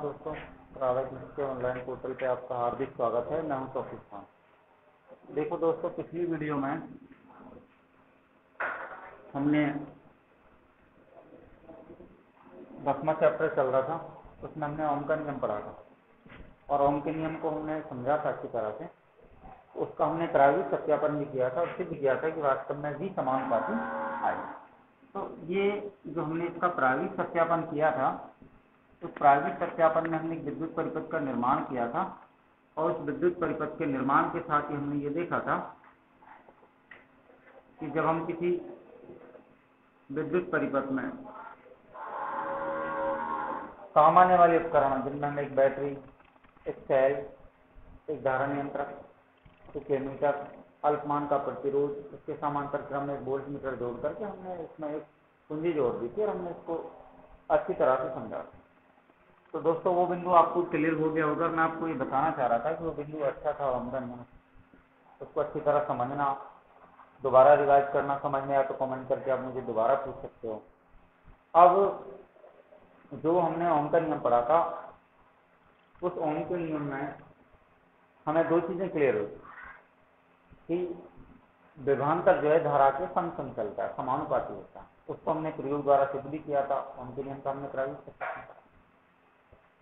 नमस्कार दोस्तों प्राइवेट के ऑनलाइन पोर्टल पे आपका हार्दिक स्वागत है। मैं हूँ तौफीक खान देखो दोस्तों, पिछली वीडियो में हमने दसवा चैप्टर चल रहा था, उसमें हमने ओम का नियम पढ़ा था। और ओम के नियम को हमने समझा था अच्छी तरह से उसका हमने प्रायोगिक सत्यापन भी किया था और सिद्ध किया था कि वास्तव में भी समानुपाती आई तो ये जो हमने इसका प्रायोगिक सत्यापन किया था उस प्रायोगिक सत्यापन में हमने विद्युत परिपथ का निर्माण किया था और उस विद्युत परिपथ के निर्माण के साथ ही हमने ये देखा था कि जब हम किसी विद्युत परिपथ में काम आने वाले उपकरण, जिनमें हम एक बैटरी, एक सेल, एक धारा नियंत्रक एक एमीटर अल्पमान का प्रतिरोध इसके समांतर क्रम में वोल्ट मीटर जोड़ करके हमने इसमें एक कुंजी जोड़ दी थी और हमने इसको अच्छी तरह से समझा तो दोस्तों वो बिंदु आपको क्लियर हो गया होगा। मैं आपको ये बताना चाह रहा था कि वो बिंदु अच्छा था आमदन उसको अच्छी तरह समझना, दोबारा रिवाइज करना समझ में आया तो कमेंट करके आप मुझे दोबारा पूछ सकते हो। अब जो हमने ओम का नियम पढ़ा था, उस ओम के नियम में हमें दो चीज़ें क्लियर हुई। कि विभांतर जो है धारा के संग चलता है, समानुपाती होता है। उसको हमने प्रयोग द्वारा सिद्ध भी किया था, ओम के नियम का हमने प्रायोगिक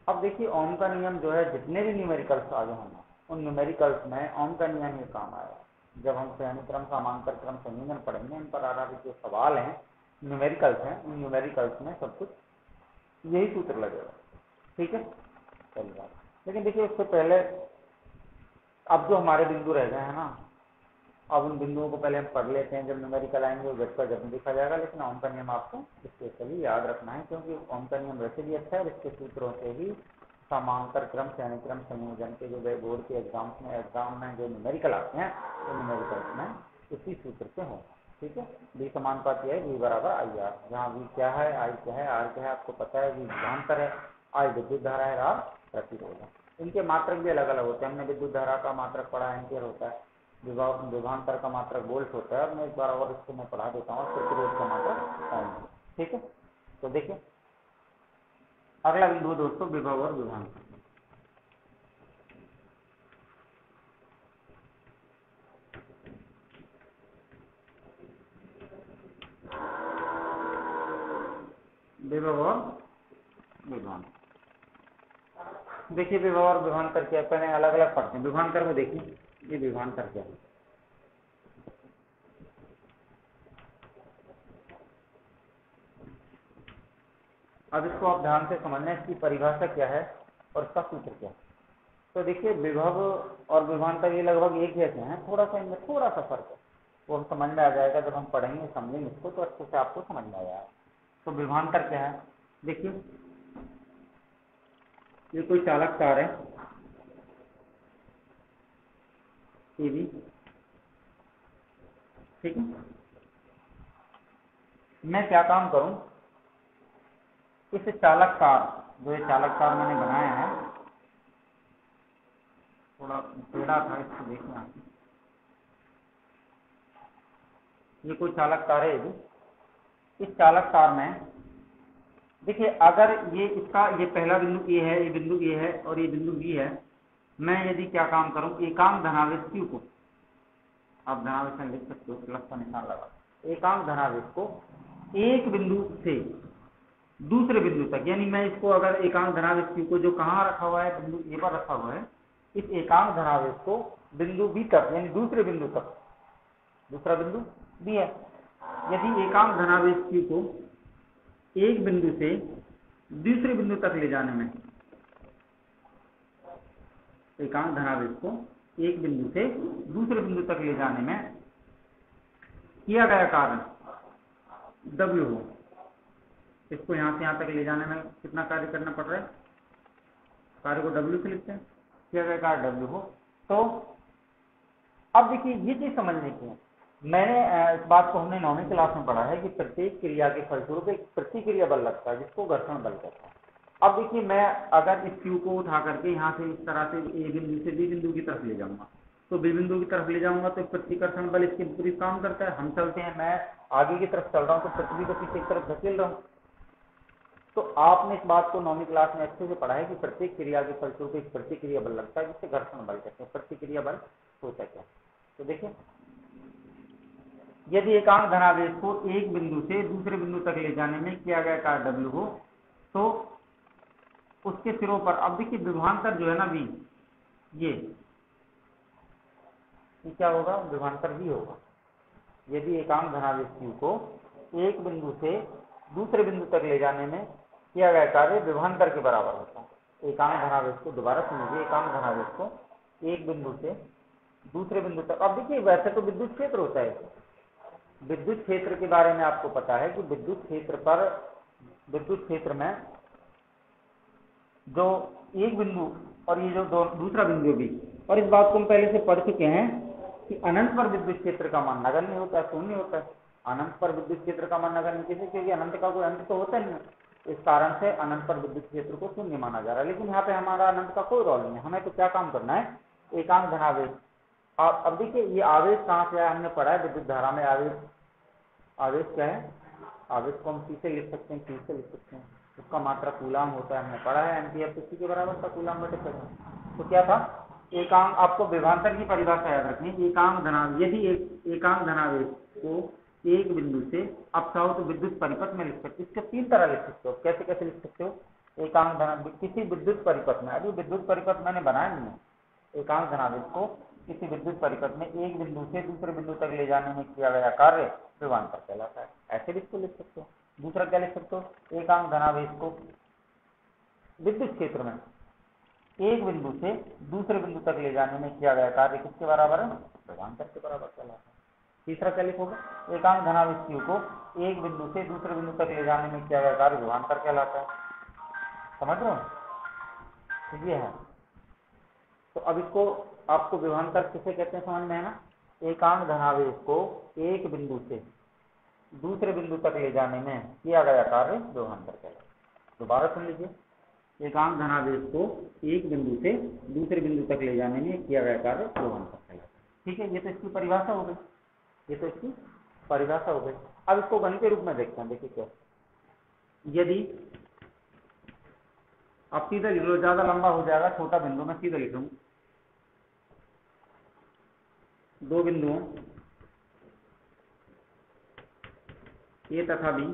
अब देखिए, ओम का नियम जो है, जितने भी न्यूमेरिकल्स आगे होंगे, उन न्यूमेरिकल्स में ओम का नियम ही काम आएगा। जब हम श्रेणी क्रम समांतर क्रम, संयोजन पढ़ेंगे इन पर आधारित जो सवाल हैं न्यूमेरिकल्स हैं, उन न्यूमेरिकल्स में सब कुछ यही सूत्र लगेगा। ठीक है? चलिए। लेकिन देखिए, उससे पहले अब जो हमारे बिंदु रह गए हैं ना अब उन बिंदुओं को पहले हम पढ़ लेते हैं, जब न्यूमेरिकल आएँगे का जब देखा जाएगा। लेकिन ओम का नियम आपको स्पेशली याद रखना है, क्योंकि ओम का नियम वैसे भी अच्छा है इसके सूत्रों से ही समांतर क्रम श्रेणी क्रम संयोजन के जो बोर्ड के एग्ज़ाम में एग्ज़ाम में जो न्यूमेरिकल आते हैं, वो तो न्यूमेरिकल में उसी सूत्र से होगा ठीक है? बी समानुपात है वी बराबर आई आर जहाँ वी क्या है आई क्या है आर क्या है, आपको पता है वी विभांतर है आई विद्युत धारा है आर प्रतिरोध है। इनके मात्रक भी अलग अलग होते हैं। हमने विद्युत धारा का मात्रक पढ़ा एम्पियर होता है। विभांतर का मात्रक वोल्ट होता है। मैं एक बार और इसको मैं पढ़ा देता हूँ प्रतिरोध का मात्रक ओम ठीक है? तो देखिए। अगला बिंदु दोस्तों, विभव और विभांतर विभव और विभांतर देखिए, विभव और विभांतर क्या पहले अलग अलग पढ़ते हैं। विभांतर को देखिए। ये विभांतर क्या है अब इसको आप ध्यान से समझना है इसकी परिभाषा क्या है और इसका सूत्र क्या है। तो देखिए, विभव और विभांतर ये लगभग एक जैसे हैं। थोड़ा सा इनमें थोड़ा सा फ़र्क है। वो हम समझ में आ जाएगा, जब हम पढ़ेंगे, समझेंगे इसको तो अच्छे से आपको समझ में आ जाएगा। तो विभांतर क्या है? देखिए, ये कोई चालक तार है। ये भी। ठीक है? मैं क्या काम करूँ? इस चालक कार, जो ये चालक कार मैंने बनाया है, थोड़ा टेढ़ा था, इसको देखना ये कोई चालक कार है ये इस चालक कार में, देखिए, अगर ये इसका, ये पहला बिंदु ए है, ये बिंदु ए है, और ये बिंदु बी है मैं यदि क्या काम करूँ एकांक धनावेश क्यू को। आप धनावेश में लिख सकते हो प्लस का निशान लगा। एकांक धनावेश को एक बिंदु से दूसरे बिंदु तक, यानी मैं इसको अगर एकांक धनावेश क्यू को जो कहाँ रखा हुआ है, बिंदु ए पर रखा हुआ है, इस एकांक धनावेश को बिंदु बी तक, यानी दूसरे बिंदु तक। दूसरा बिंदु बी है। यदि एकांक धनावेश क्यू को एक बिंदु से दूसरे बिंदु तक ले जाने में एकांक धनावेश को एक बिंदु से दूसरे बिंदु तक ले जाने में किया गया कार्य डब्ल्यू हो। इसको यहाँ से यहाँ तक ले जाने में कितना कार्य करना पड़ रहा है? कार्य को डब्ल्यू से लिखते हैं। किया गया कार्य डब्ल्यू हो। तो अब देखिए, ये चीज़ समझने की मैंने इस बात को हमने नौवीं क्लास में पढ़ा है कि प्रत्येक क्रिया के फलस्वरूप एक प्रतिक्रिया बल लगता है, जिसको घर्षण बल कहता है। अब देखिए, मैं अगर इस क्यू को उठा करके यहाँ से इस तरह से ए बिंदु से बी बिंदु की तरफ़ ले जाऊँगा तो बी बिंदु की तरफ़ ले जाऊँगा तो प्रतिकर्षण बल इसके विपरीत काम करता है। हम चलते हैं, मैं आगे की तरफ़ चल रहा हूँ तो पृथ्वी को पीछे की तरफ़ धकेल रहा हूँ। तो आपने इस बात को नौवीं क्लास में अच्छे से पढ़ा है कि प्रत्येक क्रिया के फलस्वरूप एक प्रतिक्रिया बल लगता है, जिससे घर्षण बल कहते हैं, प्रतिक्रिया बल होता है? क्या तो देखिए, यदि एकांक धनावेश को एक बिंदु से दूसरे बिंदु तक ले जाने में किया गया कार्य डब्ल्यू हो तो उसके सिरों पर। अब देखिए विभांतर जो है ना वी ये क्या होगा? विभांतर भी होगा। यदि एकांक धनावेश क्यू को एक बिंदु से दूसरे बिंदु तक ले जाने में किया गया कार्य विभांतर के बराबर होता है। एकांक धनावेश को दोबारा सुनिए एकांक धनावेश को एक बिंदु से दूसरे बिंदु तक। अब देखिए, वैसे तो विद्युत क्षेत्र होता है। विद्युत क्षेत्र के बारे में आपको पता है कि विद्युत क्षेत्र पर, विद्युत क्षेत्र में जो एक बिंदु और ये जो दूसरा बिंदु भी। और इस बात को हम पहले से पढ़ चुके हैं कि अनंत पर विद्युत क्षेत्र का मान नगण्य होता है शून्य होता है। अनंत पर विद्युत क्षेत्र का मान नगण्य कैसे? क्योंकि अनंत का कोई अंत तो होता नहीं। इस कारण से अनंत पर विद्युत क्षेत्र को शून्य माना जा रहा है। लेकिन यहाँ पे हमारा अनंत का कोई रोल नहीं है। हमें तो क्या काम करना है? एकांक धनावेश। अब देखिए, ये आवेश कहाँ से आया? हमने पढ़ा है विद्युत धारा में आवेश। आवेश क्या है? आवेश को हम से लिख सकते हैं से लिख सकते हैं। उसका मात्रा कूलाम होता है, हमने पढ़ा है एम्पियर तो के बराबर था कूलाम बटे तो क्या था? एकांक आपको विभांतर की परिभाषा याद रखनी एकांक धनावेश, यदि एक एकांक धनावेश को एक बिंदु से चाहो तो विद्युत परिपथ में लिख सकते इसके तीन तरह लिख सकते हो। कैसे कैसे लिख सकते हो? एकांक धना, किसी विद्युत परिपथ में, अभी विद्युत परिपथ मैंने बनाया नहीं है। एकांक धनावेश को किसी विद्युत परिपथ में एक बिंदु से दूसरे बिंदु तक ले जाने में किया गया कार्य विभांतर कहलाता है। ऐसे भी इसको लिख सकते हो। दूसरा क्या लिख सकते हो? एकांक धनावेश को विद्युत क्षेत्र में एक बिंदु से दूसरे बिंदु तक ले जाने में किया गया कार्य किसके बराबर है? विभांतर के बराबर कहलाता है तीसरा क्या लिखोगे? एकांक धनावेश को एक बिंदु से दूसरे बिंदु तक ले जाने में किया गया कार्य विभांतर कहलाता है। समझ रहे हो? तो ये है। तो अब इसको आपको विभांतर किसे कहते हैं समझ में है ना? एकांक धनावेश को एक बिंदु से दूसरे बिंदु तक ले जाने में किया गया कार्य विभांतर कहलाता दोबारा सुन लीजिए। एकांक धनादेश को एक बिंदु से दूसरे बिंदु तक ले जाने में किया गया कार्य विभांतर कहलाता ठीक है, ये तो इसकी परिभाषा हो गई। ये तो इसकी परिभाषा हो गई। अब इसको गणित के रूप में देखते हैं। देखिए क्या यदि अब सीधा लिख लो, ज़्यादा लंबा हो जाएगा, छोटा बिंदु में सीधा लिख लूँगा दो बिंदुओं ए तथा बी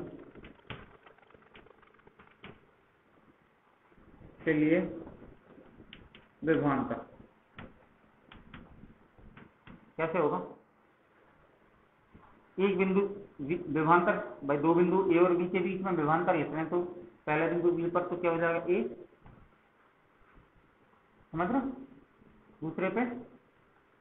के लिए विभवांतर। कैसे होगा? एक बिंदु विभांतर भाई दो बिंदु ए और बी के बीच में विभांतर लेते हैं तो पहले बिंदु बी पर तो क्या हो जाएगा? ए समझ रहे दूसरे पे।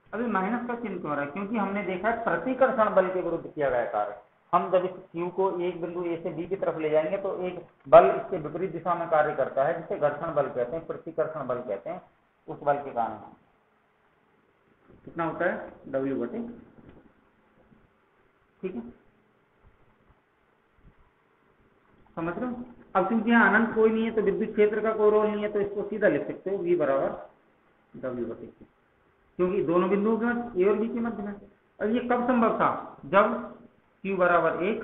अभी माइनस का चिन्ह क्यों रहा है? क्योंकि हमने देखा है प्रतिकर्षण बल के विरुद्ध किया गया कार्य। हम जब इस क्यू को एक बिंदु ए से बी की तरफ़ ले जाएँगे तो एक बल इसके विपरीत दिशा में कार्य करता है, जिसे घर्षण बल कहते हैं, प्रतिकर्षण बल कहते हैं, उस बल के कारण कितना होता है? डब्ल्यू बटे ठीक है। समझ रहे हो? अब क्योंकि यहाँ अनंत कोई नहीं है तो विद्युत क्षेत्र का कोई रोल नहीं है तो इसको सीधा लिख सकते हो वी बराबर डब्ल्यू बटे क्योंकि दोनों बिंदुओं के मध्य ए और बी के मध्य में। अब ये कब संभव था? जब Q बराबर एक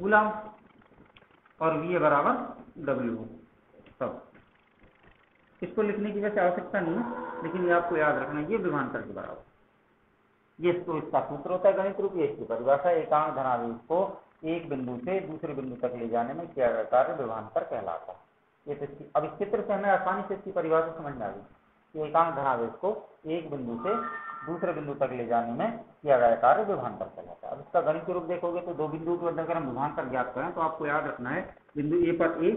गुलाम और V बराबर हो। तब। इसको लिखने की वैसे आवश्यकता नहीं है, लेकिन ये आपको याद रखना ये विभांतर के बराबर। ये तो इसका सूत्र होता है गणित रूप, ये इसकी परिभाषा, एकांक धनावेश को एक बिंदु से दूसरे बिंदु तक ले जाने में किया गया कार्य विभांतर कहलाता है। ये तो इसकी, अब इस चित्र से हमें आसानी से इसकी परिभाषा समझ में आ गई। एकांक धनावेश को एक बिंदु से दूसरे बिंदु तक ले जाने में किया गया कार्य विभांतर कहलाता है। अब इसका गणित रूप देखोगे तो दो बिंदु के मध्य अगर हम विभांतर ज्ञात करें तो आपको याद रखना है, बिंदु ए पर ए,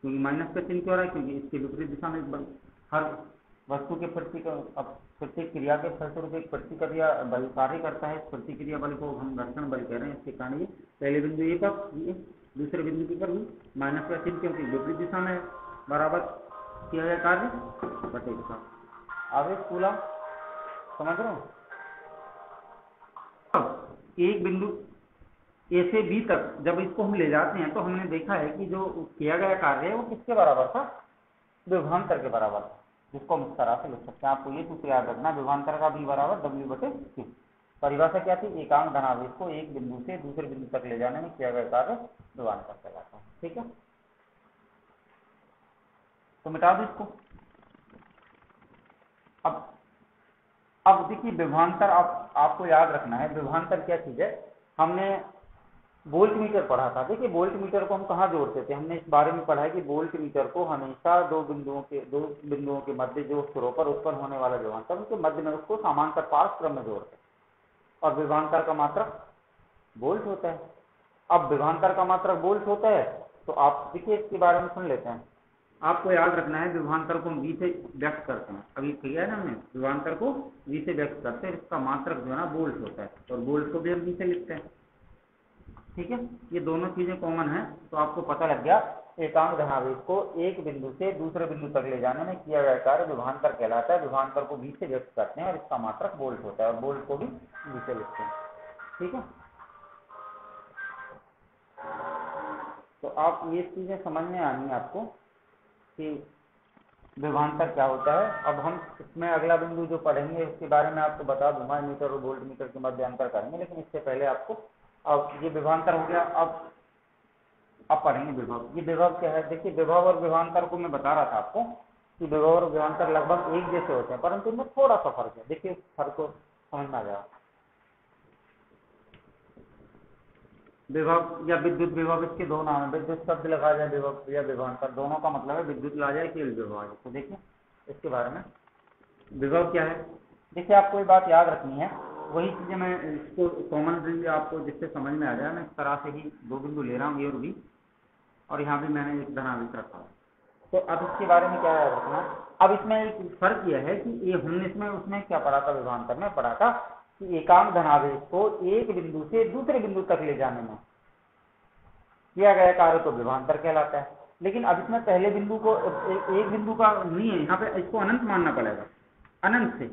क्योंकि माइनस का चिन्ह क्यों रहा है? क्योंकि इसके विपरीत दिशा में हर वस्तु के प्रति अब प्रत्येक क्रिया के फलस्वरूप एक प्रतिक्रिया बल कार्य करता है। प्रतिक्रिया बल को हम घर्षण बल कह रहे हैं, इसके कारण ये पहले बिंदु ए पर दूसरे बिंदु के पर माइनस का चिन्ह क्योंकि विपरीत दिशा में बराबर किया गया कार्य, बटे दिशा। आवेश कूला समझ रहे हो एक बिंदु ए से बी तक जब इसको हम ले जाते हैं तो हमने देखा है कि जो किया गया कार्य है, वो किसके बराबर था? विभांतर के बराबर था, जिसको हम इस तरह से लिख सकते हैं। आपको ये सूत्र याद रखना विभांतर का बी बराबर डब्ल्यू बटे क्यू परिभाषा क्या थी? एकांक धनावेश को एक बिंदु से दूसरे बिंदु तक ले जाने में किया गया कार्य विभांतर कहलाता है। ठीक है? तो मिटा दो इसको। अब अब देखिए विभांतर आप, आपको याद रखना है। विभांतर क्या चीज़ है? हमने वोल्ट मीटर पढ़ा था। देखिए वोल्ट मीटर को हम कहाँ जोड़ते थे? हमने इस बारे में पढ़ा है कि वोल्ट मीटर को हमेशा दो बिंदुओं के, दो बिंदुओं के मध्य, जो स्रों पर उत्पन्न होने वाला विभांतर उनके मध्य में उसको समांतर पार्श्व क्रम में जोड़ते और विभांतर का मात्रक वोल्ट होता है। अब विभांतर का मात्रक वोल्ट होता है तो आप देखिए इसके बारे में सुन लेते हैं। आपको याद रखना है विभांतर को हम वी से व्यक्त करते हैं। अभी किया है ना हमने? विभांतर को वी से व्यक्त करते हैं। इसका मात्रक जो है ना बोल्ट होता है। और बोल्ट को भी हम वी से लिखते हैं। ठीक है? ये दोनों चीज़ें कॉमन है। तो आपको पता लग गया एकांक धनावेश को एक बिंदु से दूसरे बिंदु तक ले जाने में किया गया कार्य विभांतर कहलाता है। विभांतर को वी से व्यक्त करते हैं और इसका मात्रक बोल्ट होता है और बोल्ट को भी वी से लिखते हैं। ठीक है? तो आप ये चीज़ें समझ में आनी है आपको? कि विभांतर क्या होता है? अब हम इसमें अगला बिंदु जो पढ़ेंगे उसके बारे में आपको बता दूँगा, मीटर और वोल्ट मीटर के मध्य अंतर करेंगे, लेकिन इससे पहले आपको, अब ये विभांतर हो गया, अब अब पढ़ेंगे विभव। ये विभव क्या है? देखिए, विभव और विभांतर को मैं बता रहा था आपको कि विभव और विभांतर लगभग एक जैसे होते हैं, परंतु इनमें थोड़ा सा फ़र्क है। देखिए, फ़र्क को समझ में आ जाएगा विभव या विद्युत विभव इसके दो नाम है। विद्युत शब्द लगा जाए विभव या विभांतर दोनों का मतलब है विद्युत ला जाए केवल विभव तो देखिए, इसके बारे में। विभव क्या है? देखिए, आपको ये बात याद रखनी है। वही चीज़ें मैं इसको कॉमन आपको जिससे समझ में आ जाए, मैं इस तरह से ही दो बिंदु ले रहा हूँ, ये और भी। और यहाँ भी मैंने एक धनावेश रखा है। तो अब इसके बारे में क्या याद रखना? अब इसमें एक फ़र्क यह है कि ये हमने इसमें, उसमें क्या पढ़ा था? विभांतर में पढ़ा था। कि एकांक धनावेश को एक बिंदु से दूसरे बिंदु तक ले जाने में। किया गया कार्य तो विभांतर कहलाता है। लेकिन अब इसमें पहले बिंदु को ए, एक बिंदु का नहीं है यहाँ पे इसको अनंत मानना पड़ेगा। अनंत से।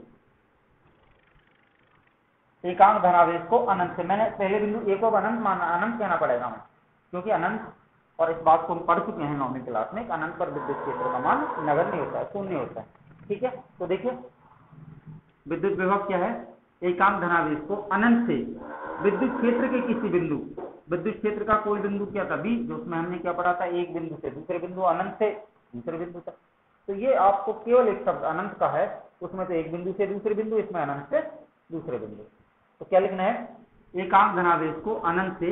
एकांक धनावेश को अनंत से। मैंने पहले बिंदु एक को अनंत मानना अनंत कहना पड़ेगा हमें। क्योंकि अनंत और इस बात को हम पढ़ चुके हैं नौवीं क्लास में अनंत पर विद्युत क्षेत्र का मान नगर नहीं होता है शून्य होता है। ठीक है? तो देखिए विद्युत विभव क्या है? एकांक धनावेश को अनंत से विद्युत क्षेत्र के किसी बिंदु, विद्युत क्षेत्र का कोई बिंदु क्या था? बी जो उसमें हमने क्या पढ़ा था? एक बिंदु से दूसरे बिंदु, अनंत से दूसरे बिंदु तक। तो ये आपको केवल एक शब्द अनंत का है, उसमें तो एक बिंदु से दूसरे बिंदु, इसमें अनंत से दूसरे बिंदु। तो क्या लिखना है? एकांक धनावेश को अनंत से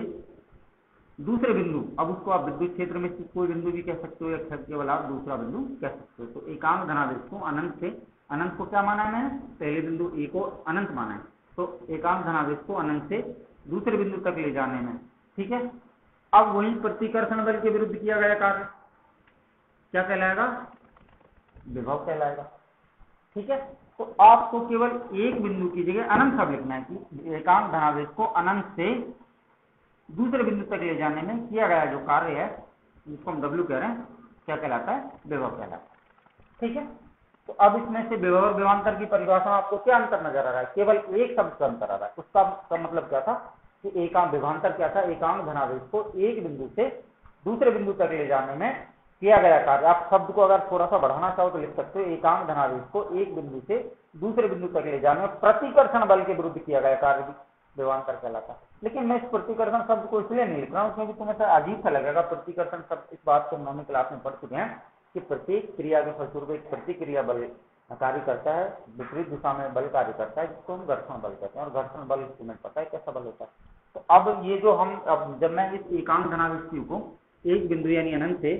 दूसरे बिंदु। अब उसको आप विद्युत क्षेत्र में कोई बिंदु भी कह सकते हो या केवल आप दूसरा बिंदु कह सकते हो। तो एकांक धनावेश को अनंत से अनंत को क्या माना है पहले बिंदु ए को अनंत माना है। तो एकांत धनावेश को अनंत से दूसरे बिंदु तक ले जाने में। ठीक है? अब वही प्रतिकर्षण बल के विरुद्ध किया गया कार्य। क्या कहलाएगा? विभव कहलाएगा। ठीक है? तो आपको केवल एक बिंदु की जगह अनंत सब लिखना है कि एकांक धनावेश को अनंत से दूसरे बिंदु तक ले जाने में किया गया जो कार्य है, जिसको हम डब्ल्यू कह रहे हैं, क्या कहलाता है? विभव कहलाता है। ठीक है? तो अब इसमें से विभव और विवांतर की परिभाषा आपको क्या अंतर नज़र आ रहा है? केवल एक शब्द का अंतर आ रहा है। उसका का मतलब क्या था? कि एकांक विभांतर क्या था? एकांक धनावेश को एक बिंदु से दूसरे बिंदु तक ले जाने में किया गया कार्य। आप शब्द को अगर थोड़ा सा बढ़ाना चाहो तो लिख सकते हो। एकांक धनावेश को एक बिंदु से दूसरे बिंदु तक ले जाने में प्रतिकर्षण बल के विरुद्ध किया गया कार्य विवांतर कहलाता लेकिन मैं इस प्रतिकर्षण शब्द को इसलिए नहीं लिख रहा हूँ क्योंकि तुम्हें अजीब सा लगेगा। प्रतिकर्षण शब्द इस बात को नौवीं क्लास में पढ़ चुके हैं कि प्रत्येक क्रिया के फलस्वरूप एक प्रतिक्रिया बल कार्य करता है, विपरीत दिशा में बल कार्य करता है, जिसको हम घर्षण बल कहते हैं। और घर्षण बल तुम्हें पता है कैसा बल होता है। तो अब ये जो हम, अब जब मैं इस एकांक धनाविष्टि को एक बिंदु यानी अनंत से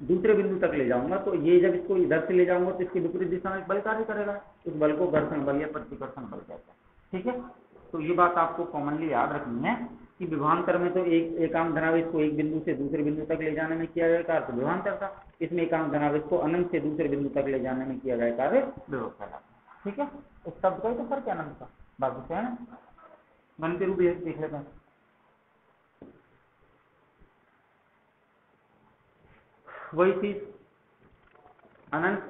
दूसरे बिंदु तक ले जाऊँगा तो ये जब इसको इधर से ले जाऊँगा तो इसकी विपरीत दिशा में बल कार्य करेगा। इस बल को घर्षण बल या प्रतिकर्षण बल कहते हैं। ठीक है? तो ये बात आपको कॉमनली याद रखनी है। कि विभांतर में तो एक एकांक धनावेश को एक बिंदु से दूसरे बिंदु तक ले जाने में किया गया कार्य तो विभांतर था। इसमें एकांक धनावेश को अनंत से दूसरे बिंदु तक ले जाने में किया गया कार्य व्यवस्था था। ठीक है? इस शब्द का ही तो फ़र्क अनंत का। बाकी से है ना? के रूप देख लेते हैं। वही चीज़, अनंत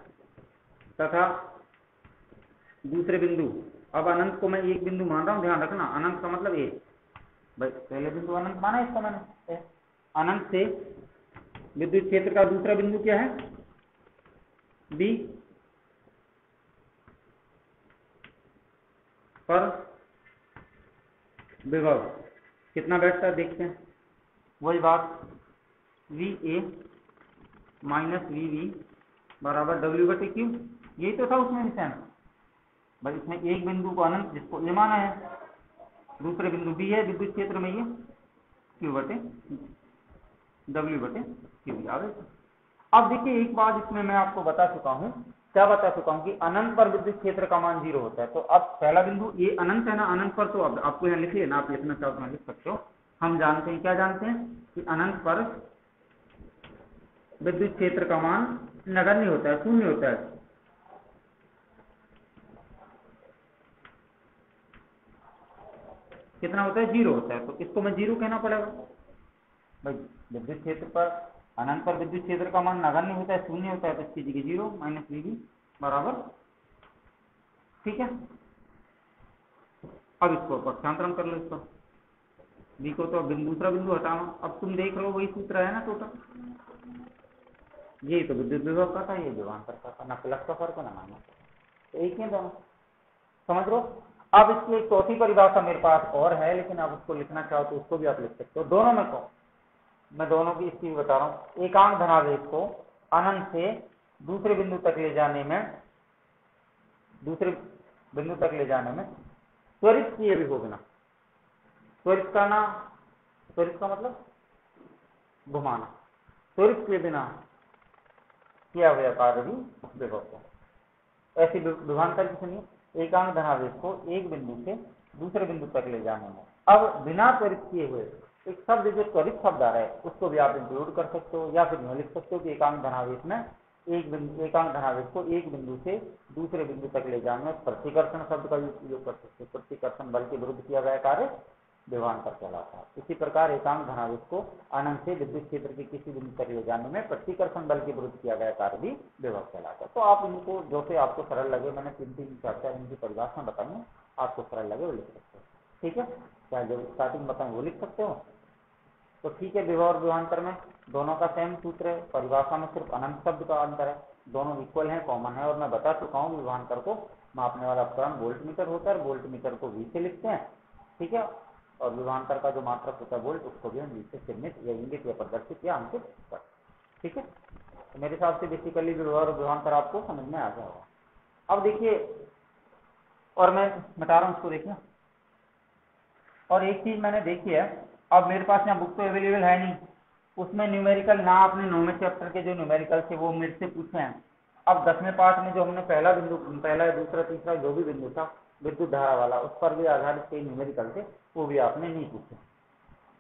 तथा दूसरे बिंदु। अब अनंत को मैं एक बिंदु मान रहा हूँ, ध्यान रखना। अनंत का मतलब एक। भाई, पहले बिंदु अनंत माना इसको मैंने? अनंत से विद्युत क्षेत्र का दूसरा बिंदु क्या है? बी पर विभव। कितना बैठता है? देखते हैं। वही बात V A minus V V बराबर डब्ल्यू बटे क्यू यही तो था उसमें निशान भाई, इसमें एक बिंदु को अनंत जिसको ये माना है दूसरे बिंदु बी है, विद्युत क्षेत्र में ये क्यू बटे डब्ल्यू बटे क्यू आगे अब देखिए एक बात इसमें मैं आपको बता चुका हूँ। क्या बता चुका हूँ कि अनंत पर विद्युत क्षेत्र का मान ज़ीरो होता है। तो अब पहला बिंदु, ये अनंत है ना, अनंत पर तो अब आपको यहाँ लिखिए, ना आप लिखना चाहो तो लिख सकते हो। हम जानते हैं, क्या जानते हैं कि अनंत पर विद्युत क्षेत्र का मान नगण्य होता है, शून्य होता है। कितना होता है? ज़ीरो होता है। तो इसको मैं ज़ीरो कहना पड़ेगा। भाई, विद्युत क्षेत्र पर अनंत पर विद्युत क्षेत्र का मान नगण्य होता है, शून्य होता है तो इसकी जगह ज़ीरो माइनस वी बी बराबर। ठीक है? अब इसको पक्षांतरण कर लो इसका। बी को तो बिंदु, दूसरा बिंदु हटाना अब तुम देख रहे हो वही सूत्र है ना टोटल ये तो विद्युत विभव का था, ये विभांतर का था। ना प्लस का फ़र्क, ना माइनस। तो एक ही दोनों। समझ लो अब इसकी एक चौथी परिभाषा मेरे पास और है, लेकिन आप उसको लिखना चाहो तो उसको भी आप लिख सकते हो। दोनों में को मैं दोनों की स्थिति बता रहा हूँ। एकांक धनावेश को अनंत से दूसरे बिंदु तक ले जाने में, दूसरे बिंदु तक ले जाने में त्वरित किए भी हो बिना। त्वरित का ना, त्वरित का मतलब घुमाना। त्वरित किए बिना किया कार्य भी को ऐसी विभांतर की सुनिए एकांक धनावेश को एक बिंदु से दूसरे बिंदु तक ले जाने में। अब बिना त्वरित किए हुए एक शब्द जो त्वरित शब्द आ रहा है, उसको भी आप इंक्लूड कर सकते हो या फिर लिख सकते हो कि एकांक धनावेश में एक बिंदु एकांक धनावेश को एक बिंदु से दूसरे बिंदु तक ले जाने में प्रतिकर्षण शब्द का उपयोग कर सकते हो। प्रतिकर्षण बल के विरुद्ध किया गया कार्य विभांतर कहलाता है। इसी प्रकार एकांक धनावेश को अनंत से विद्युत क्षेत्र के किसी बिंदु तक ले जाने में प्रतिकर्षण बल के विरुद्ध किया गया कार्य भी विभव कहलाता है। तो आप इनको जो से आपको सरल लगे, मैंने तीन तीन चर्चा इनकी परिभाषा बताई आपको सरल लगे वो लिख सकते हो। ठीक है? क्या जो स्टार्टिंग बताएँ वो लिख सकते हो। तो ठीक है विभव और विभांतर में दोनों का सेम सूत्र है, परिभाषा में सिर्फ़ अनंत शब्द का अंतर है। दोनों इक्वल है कॉमन है, और मैं बता चुका हूँ विभांतर को मापने वाला उपकरण वोल्ट मीटर होता है वोल्ट मीटर को वी से लिखते हैं। ठीक है? और विभांतर का जो मात्रक होता है वोल्ट उसको भी हम से चिन्हित या इंगित या प्रदर्शित या अंकित कर ठीक है? तो मेरे हिसाब से बेसिकली विभव और विभांतर आपको समझ में आ जाएगा अब देखिए, और मैं बता रहा हूँ उसको देखिए। और एक चीज़ मैंने देखी है, अब मेरे पास यहाँ बुक तो अवेलेबल है नहीं। उसमें न्यूमेरिकल ना अपने नौवे चैप्टर के जो न्यूमेरिकल थे, वो मेरे से पूछे हैं। अब दसवें पाठ में जो हमने पहला बिंदु, पहला, दूसरा, तीसरा जो भी बिंदु था, विद्युत धारा वाला, उस पर भी आधारित कई न्यूमेरिकल थे। वो भी आपने नहीं पूछे।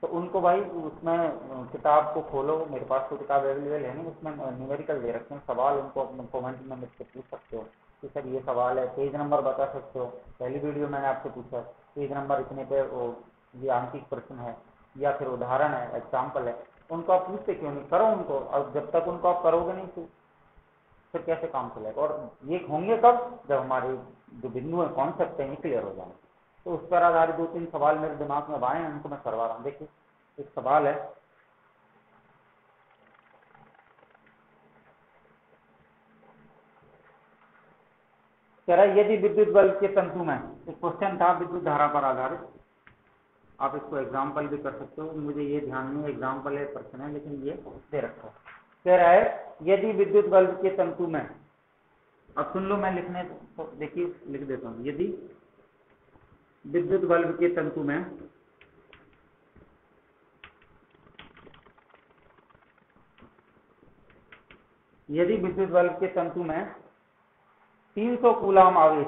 तो उनको भाई, उसमें किताब को खोलो, मेरे पास तो किताब अवेलेबल है नहीं, उसमें न्यूमेरिकल दे रखे हैं, सवाल उनको कॉमेंट में मुझसे पूछ सकते हो। कि सर ये सवाल है, पेज नंबर बता सकते हो। पहली वीडियो मैंने आपसे पूछा, पेज नंबर इतने पे, वो, ये आंशिक प्रश्न है, या फिर उदाहरण है एग्ज़ाम्पल है, उनको आप पूछते क्यों नहीं? करो उनको, और जब तक उनको आप करोगे नहीं तो फिर कैसे काम चलेगा? और ये होंगे कब? जब हमारे जो बिंदु है कॉन्सेप्ट है क्लियर हो जाए तो उस पर आधारित दो तीन सवाल मेरे दिमाग में आए हैं, उनको मैं करवा रहा हूँ। देखिए, एक सवाल है। कह रहा यदि विद्युत बल के तंतु में, एक क्वेश्चन था, विद्युत धारा पर आधारित। आप इसको एग्ज़ाम्पल भी कर सकते हो। मुझे ये ध्यान नहीं एग्ज़ाम्पल है, प्रश्न है, लेकिन ये दे रखा है। कह रहा है, यदि विद्युत बल्ब के तंतु में, अब सुन लो मैं लिखने तो देखिए, लिख देता हूँ। यदि विद्युत बल्ब के तंतु में। यदि विद्युत बल्ब के तंतु में 300 कूलाम आवेश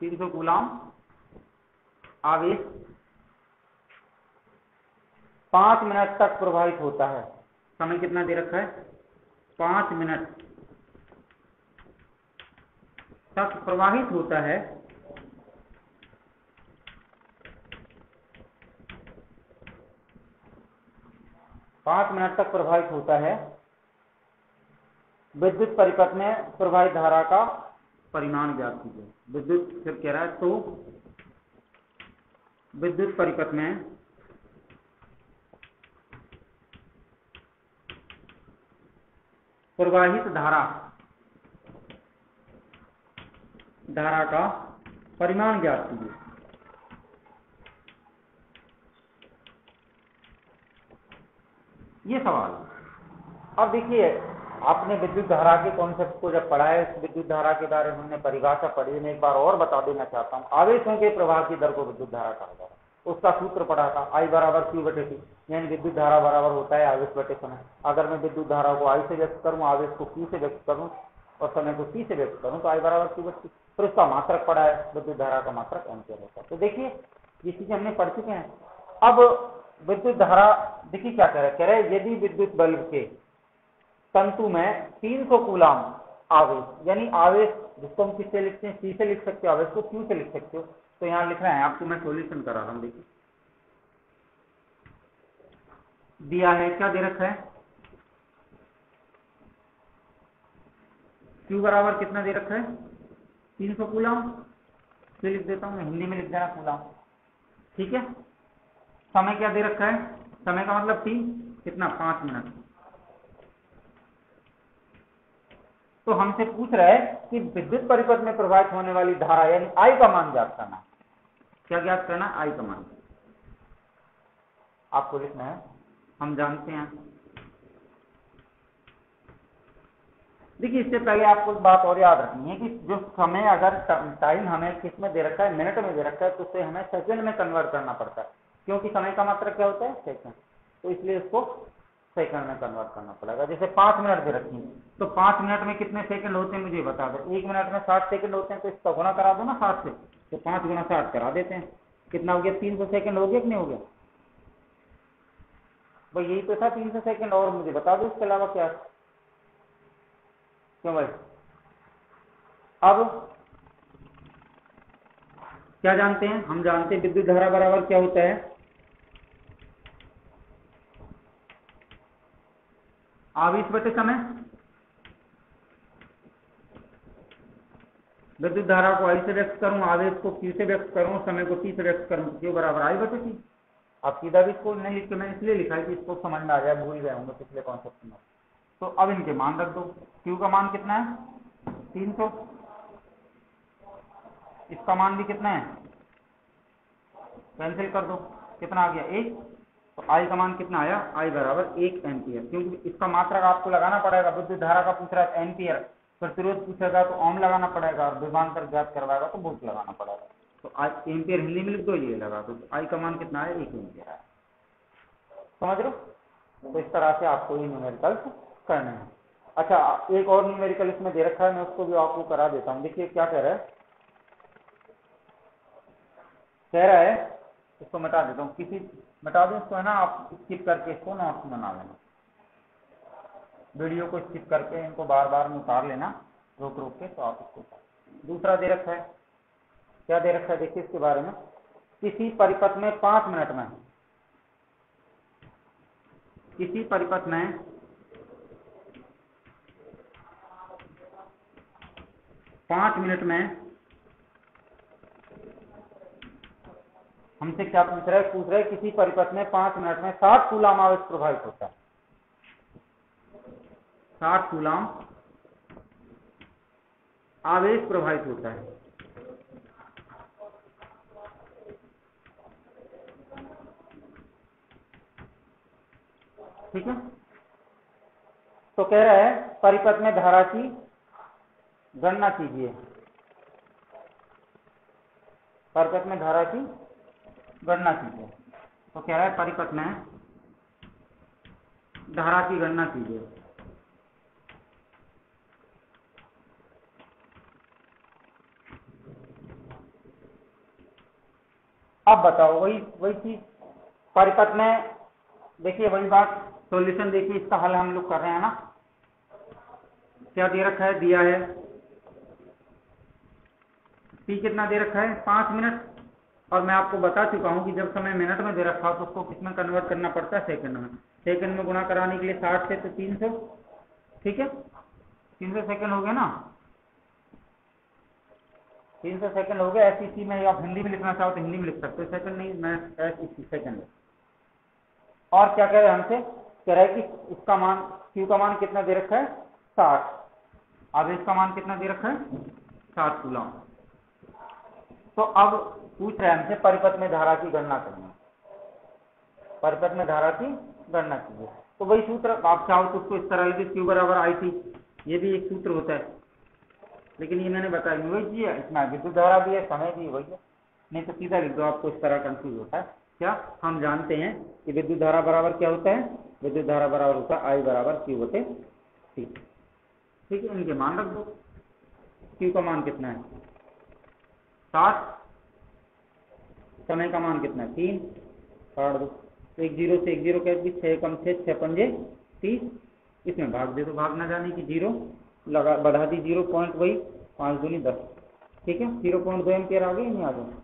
तीन सौ गुलाम आवेश पाँच मिनट तक प्रभावित होता है। समय कितना दे रखा है? पाँच मिनट। तक प्रवाहित होता है। पाँच मिनट तक प्रभावित होता है। विद्युत परिपथ में प्रवाहित धारा का परिमाण ज्ञात कीजिए। विद्युत फिर कह रहा है तो विद्युत परिपथ में प्रवाहित धारा धारा का परिमाण ज्ञात कीजिए। ये सवाल। अब देखिए, आपने विद्युत धारा के कॉन्सेप्ट को जब पढ़ा है विद्युत धारा के बारे में हमने परिभाषा पढ़ी, मैं एक बार और बता देना चाहता हूँ। आवेशों के प्रवाह की दर को विद्युत धारा कहा जाता है। उसका सूत्र पढ़ा था आई बराबर क्यू बटे टी यानी विद्युत धारा बराबर होता है आवेश बटे समय। अगर मैं विद्युत धारा को आई से व्यक्त करूँ, आवेश को क्यू से व्यक्त करूँ, और समय को टी से व्यक्त करूँ तो आई बराबर क्यू बटे फिर उसका मात्रक पड़ा है विद्युत धारा का मात्रक एम्पियर होता है। तो देखिए, ये चीज़ें हमने पढ़ चुके हैं। अब विद्युत धारा देखिए क्या कह रहे कह रहे यदि विद्युत बल्ब के तंतु में 300 कूलाम आवेश, यानी आवेश जिसको हम किससे लिखते हैं? सी से लिख सकते हो, आवेश को क्यू से लिख सकते हो। तो यहाँ लिख रहे हैं, आपको मैं सोल्यूशन करा रहा हूँ, देखिए। दिया है, क्या दे रखा है? क्यू बराबर कितना दे रखा है? 300 कूलाम से लिख देता हूँ, मैं हिंदी में लिख देना कूलाम ठीक है? समय क्या दे रखा है? समय का मतलब टी कितना? पाँच मिनट। तो हमसे पूछ रहा है कि विद्युत परिपथ में प्रवाहित होने वाली धारा यानी आई का मान ज्ञात करना क्या ज्ञात करना आई का मान। आपको लिखना है। हम जानते हैं। देखिए, इससे पहले आपको एक बात और याद रखनी है कि जो समय अगर टाइम हमें किसमें दे रखा है मिनट में दे रखा है तो उसे हमें सेकंड में कन्वर्ट करना पड़ता है। क्योंकि समय का मात्रा क्या होता है? सेकंड तो इसलिए इसको सेकंड में कन्वर्ट करना पड़ेगा। जैसे पाँच मिनट दे रखी तो पाँच मिनट में कितने सेकंड होते हैं, मुझे बता दो। एक मिनट में साठ सेकंड होते हैं तो इसका गुना करा दो ना साठ से। तो पाँच गुना साठ करा देते हैं। कितना हो गया? तीन सौ सेकेंड हो गया कि नहीं हो गया? भाई, यही तो था, तीन सौ सेकेंड और मुझे बता दो इसके अलावा क्या भाई? अब क्या जानते हैं? हम जानते हैं विद्युत धारा बराबर क्या होता है? आवेश बटे समय। विद्युत धारा को आई से व्यक्त करूँ, आवेश को क्यू से व्यक्त करूँ, समय को टी से व्यक्त करूँ क्यू बराबर आई बटे टी आप सीधा भी इसको नहीं लिख, मैंने इसलिए लिखा है कि इसको समझ में आ जाए भूल गए होंगे पिछले कॉन्सेप्ट में। तो अब इनके मान रख दो। क्यू का मान कितना है? तीन सौ। इसका मान भी कितना है? कैंसिल कर दो। कितना आ गया? एक। तो आई का मान कितना आया? आई बराबर एक एम्पियर। क्योंकि इसका मात्रक आपको लगाना पड़ेगा। विद्युत धारा का पूछ रहा है एम्पियर। प्रतिरोध पूछेगा तो ओम लगाना पड़ेगा और विभांतर ज्ञात करवाएगा तो वोल्ट लगाना पड़ेगा। तो आई एम्पियर हिंदी में लिख दो, ये लगा दो। आई का मान कितना है एक एम्पियर आया। समझ रहे तो इस तरह से आपको ये न्यूमेरिकल करने हैं। अच्छा एक और न्यूमेरिकल इसमें दे रखा है, मैं उसको भी आपको करा देता हूँ। देखिए क्या कह रहा है। कह रहा है, इसको मिटा देता हूँ। किसी, मिटा दो इसको, है ना? आप स्किप करके इसको नोट्स बना लेना। वीडियो को स्किप करके इनको बार बार उतार लेना रोक रोक के तो आप इसको दूसरा दे रखा है। क्या दे रखा है? देखिए इसके बारे में। किसी परिपथ में पाँच मिनट में, किसी परिपथ में पाँच मिनट में हमसे क्या पूछ रहा पूछ रहे किसी परिपथ में पाँच मिनट में सात कूलाम आवेश प्रभावित होता है। सात कूलाम आवेश प्रभावित होता है। ठीक है? तो कह रहा है, परिपथ में धारा की गणना कीजिए। परिपथ में धारा की गणना कीजिए। तो कह रहा है परिपथ में धारा की गणना कीजिए। अब बताओ, वही वही चीज़, परिपथ में, देखिए वही बात सॉल्यूशन देखिए, इसका हल हम लोग कर रहे हैं ना? क्या दे रखा है? दिया है। टी कितना दे रखा है? पाँच मिनट और मैं आपको बता चुका हूँ कि जब समय मिनट में दे रखा हो तो उसको किसमें कन्वर्ट करना पड़ता है? सेकंड में। सेकंड में गुणा कराने के लिए साठ से तो तीन सौ। ठीक है? तीन सौ सेकेंड हो गया ना? तीन सौ सेकेंड हो गया। एस सी में आप हिंदी में लिखना चाहो तो हिंदी में लिख सकते हो। सेकंड नहीं, मैं एस सी सेकंड और क्या कह रहे हैं हमसे? कह रहे हैं कि इसका मान क्यू का मान कितना दे रखा है? साठ। अब इसका मान कितना दे रखा है? सात कूलम तो अब पूछ रहे हैं हमसे, परिपथ में धारा की गणना करना परिपथ में धारा की गणना कीजिए। तो वही सूत्र, आप चाहो तो उसको इस तरह लिखे क्यू बराबर आई टी ये भी एक सूत्र होता है। लेकिन ये मैंने बताया, वही चीज़ है। इसमें विद्युत धारा भी है, समय भी वही है। नहीं तो सीधा लिख दो, आपको इस तरह कंफ्यूज होता है। क्या? हम जानते हैं कि विद्युत धारा बराबर क्या होता है? विद्युत धारा बराबर होता है आई बराबर क्यू होते ठीक। है, इनके मान रख दो। क्यू का मान कितना है? सात। समय का मान कितना है? तीन। काट दो। एक ज़ीरो से एक ज़ीरो दी छः कम छः छः पंजे तीस। इसमें भाग दे दो भाग ना जाने की ज़ीरो। लगा, बढ़ा दी ज़ीरो पॉइंट वही, पाँच दूनी दस। ठीक है? ज़ीरो पॉइंट दो एम्पियर आ गई नहीं आ गई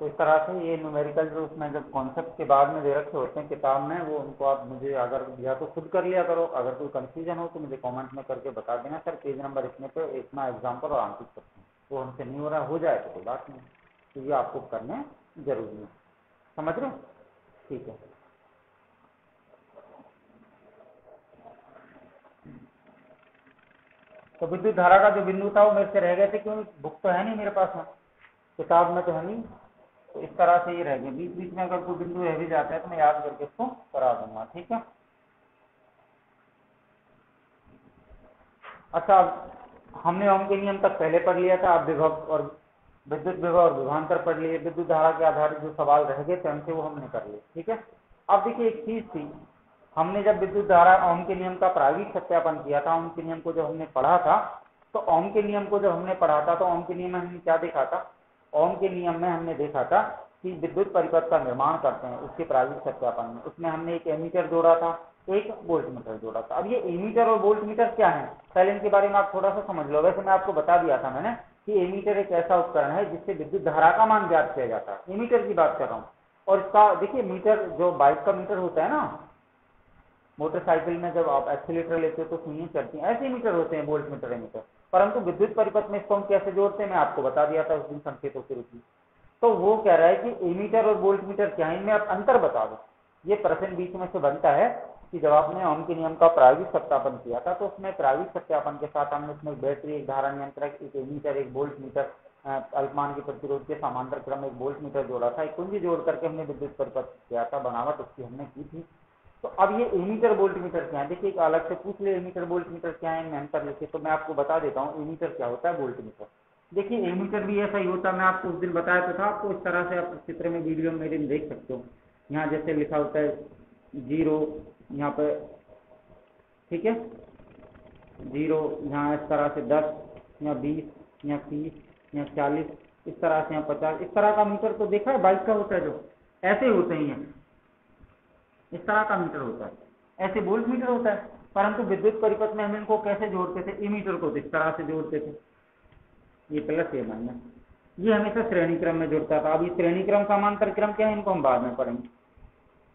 तो इस तरह से ये न्यूमेरिकल जो उसमें जब कॉन्सेप्ट के बाद में दे रखे होते हैं, किताब में, वो उनको आप मुझे अगर या तो खुद कर लिया करो, अगर कोई कंफ्यूजन हो तो मुझे कमेंट में करके बता देना। सर पेज नंबर इतने पे, इतना एग्ज़ाम्पल और आंकित करते हैं वो हमसे नहीं हो रहा, हो जाए तो कोई बात नहीं तो ये आपको करने ज़रूरी है। समझ रहे ठीक है। तो विद्युत धारा का जो बिंदु था, वो मेरे से रह गए थे, क्योंकि बुक तो है नहीं मेरे पास में, किताब में तो है नहीं तो इस तरह से ये रह गए। बीच बीच में अगर कोई बिंदु रह भी जाता है तो मैं याद करके इसको करा दूँगा, ठीक है? अच्छा हमने ओम के नियम तक पहले पढ़ लिया था, अब विभव और विद्युत विभव और विभांतर पढ़ लिए, विद्युत धारा के आधारित जो सवाल रह गए थे, हमसे वो हमने कर लिए, ठीक है? अब देखिए एक चीज़ थी, हमने जब विद्युत धारा ओम के नियम का प्रायोगिक सत्यापन किया था, ओम के नियम को जब हमने पढ़ा था तो ओम के नियम को जब हमने पढ़ा था तो ओम के नियम में हमने क्या देखा था? ओम के नियम में हमने देखा था कि विद्युत परिपथ का निर्माण करते हैं, उसके प्रायोगिक सत्यापन में। उसमें हमने एक एमीटर जोड़ा था एक वोल्ट मीटर जोड़ा था। अब ये एमीटर और वोल्ट मीटर क्या है? पहले इनके बारे में आप थोड़ा सा समझ लो। वैसे मैं आपको बता दिया था मैंने कि एमीटर एक ऐसा उपकरण है जिससे विद्युत धारा का मान ज्ञात किया जाता है। एमीटर की बात कर रहा हूँ। और इसका, देखिए मीटर जो बाइक का मीटर होता है ना मोटरसाइकिल में जब आप एक्सीटर लेते हो तो सुनिए चलती है। ऐसे मीटर होते हैं वोल्ट मीटर एमीटर परंतु विद्युत परिपथ में इसको हम कैसे जोड़ते हैं, मैं आपको बता दिया था उस दिन संकेतों के रूप में। तो वो कह रहा है कि एमीटर और वोल्ट मीटर क्या है? इनमें आप अंतर बता दो। ये प्रश्न बीच में से बनता है। कि जब आपने ओम के नियम का प्रायोगिक सत्यापन किया था तो उसमें प्रायोगिक सत्यापन के साथ हमने उसमें बैटरी, एक धारा नियंत्रक एक एमीटर एक वोल्ट मीटर अल्पमान के प्रतिरोध के समांतर क्रम एक वोल्ट मीटर जोड़ा था, एक कुंजी जोड़ करके हमने विद्युत परिपथ किया था, बनावट उसकी हमने की थी। तो अब ये एमीटर वोल्ट मीटर क्या है? देखिए, एक अलग से पूछ ले एमीटर वोल्ट मीटर क्या है? मैं अंतर लिखे तो मैं आपको बता देता हूँ एमीटर क्या होता है? Volt meter. देखिए एमीटर भी ऐसा ही होता है, मैं आपको उस दिन बताया तो था, आपको इस तरह से आप चित्र में वीडियो में देख सकते हो। यहाँ जैसे लिखा होता है, ज़ीरो यहाँ पे ठीक है? ज़ीरो, यहाँ इस तरह से दस, यहाँ बीस, यहाँ तीस, यहाँ चालीस, इस तरह से यहाँ पचास, इस तरह का मीटर तो देखा है बाइक का होता है जो, ऐसे होते ही हैं इस तरह का मीटर होता है, ऐसे वोल्ट मीटर होता है, परंतु विद्युत परिपथ में हम इनको कैसे जोड़ते थे? ई मीटर को इस तरह से जोड़ते थे। ये प्लस ये माइनस ये हमेशा श्रेणी क्रम में जुड़ता था। अब ये श्रेणी क्रम समांतर क्रम क्या है? इनको हम बाद में पढ़ेंगे।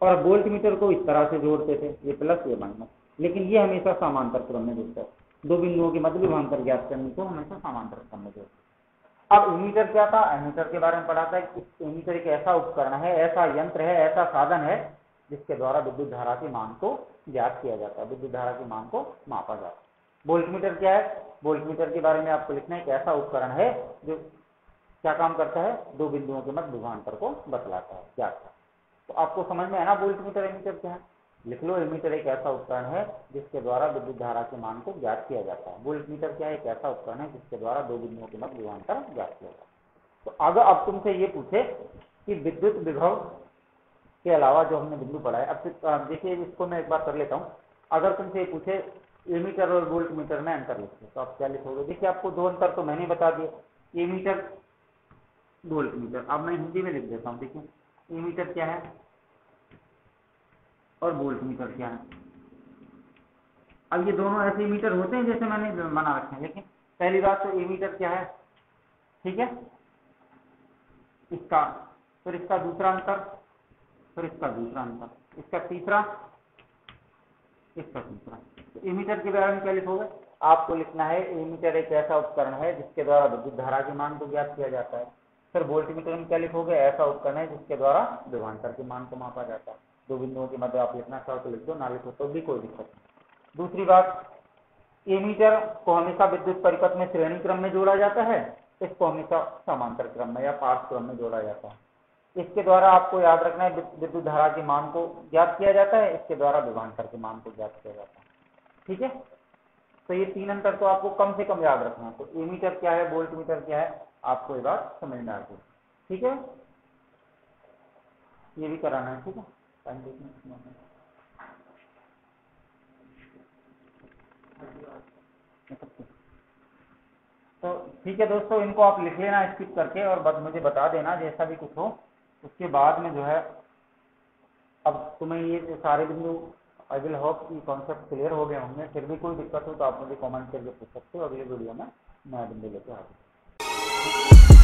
और वोल्ट मीटर को इस तरह से जोड़ते थे, ये प्लस ये माइनस लेकिन ये हमेशा समांतर क्रम में जुड़ता है। दो बिंदुओं के मध्य विभांतर ज्ञात करने को हमेशा समांतर क्रम में जोड़ते अब एमीटर क्या था? एमीटर के बारे में पढ़ा था एमीटर एक ऐसा उपकरण है, ऐसा यंत्र है, ऐसा साधन है, जिसके द्वारा विद्युत धारा के मान को ज्ञात किया जाता है, विद्युत धारा के मान को मापा जाता है। वोल्ट मीटर क्या है? वोल्ट मीटर के बारे में आपको लिखना है एक ऐसा उपकरण है जो क्या काम करता है? दो बिंदुओं के मध्य विभांतर को बतलाता है, ज्ञात तो आपको समझ में है ना वोल्ट मीटर एमीटर क्या है? लिख लो एमीटर एक ऐसा उपकरण है जिसके द्वारा विद्युत धारा के मान को ज्ञात किया जाता है। वोल्ट मीटर क्या है? एक ऐसा उपकरण है जिसके द्वारा दो बिंदुओं के मध्य विभांतर ज्ञात किया जाता है। तो अगर अब तुमसे ये पूछे कि विद्युत विभव के अलावा जो हमने बिंदु पढ़ा है, अब देखिए, इसको मैं एक बार कर लेता हूँ। अगर तुमसे ये पूछे एमीटर और वोल्ट मीटर में अंतर लिखते तो आप क्या लिखोगे? देखिए, आपको दो अंतर तो मैंने बता दिए। Ammeter voltmeter. अब मैं हिंदी में लिख देता हूँ, देखिए। एमीटर क्या है? और वोल्ट मीटर क्या है? अब ये दोनों ऐसे मीटर होते हैं जैसे मैंने बना रखे हैं, लेकिन पहली बात तो एमीटर क्या है? ठीक है? इसका, फिर इसका दूसरा अंतर, फिर इसका दूसरा अंतर, इसका तीसरा इसका तीसरा। तो एमीटर के बारे में क्या लिखोगे? आपको लिखना है एमीटर एक ऐसा उपकरण है जिसके द्वारा विद्युत धारा के मान को ज्ञात किया जाता है। फिर वोल्ट मीटर में क्या लिखोगे ऐसा उपकरण है जिसके द्वारा विभांतर के मान को मापा जाता। है दो बिंदुओं के मध्य आप लिखना चाहो तो लिख दो ना लिखो तो भी कोई दिक्कत नहीं। दूसरी बात एमीटर को हमेशा विद्युत परिपथ में श्रेणी क्रम में जोड़ा जाता है, इसको हमेशा समांतर क्रम में या पार्श्व क्रम में जोड़ा जाता है। इसके द्वारा आपको याद रखना है, विद्युत धारा के मान को ज्ञात किया जाता है, इसके द्वारा विभांतर के मान को ज्ञात किया जाता है। ठीक है? तो ये तीन अंतर तो आपको कम से कम याद रखना है। तो एमीटर क्या है वोल्ट मीटर क्या है? आपको ये बात समझ में आ गई ठीक है? ये भी कराना है, ठीक है? टाइम देखना तो ठीक है दोस्तों, इनको आप लिख लेना स्किप करके और बस मुझे बता देना, जैसा भी कुछ हो। उसके बाद में जो है, अब तुम्हें ये सारे बिंदु आई विल होप कि कॉन्सेप्ट क्लियर हो गए होंगे। फिर भी कोई दिक्कत हो तो आप मुझे कमेंट करके पूछ सकते हो। अगले वीडियो में नया बिंदु लेके आ you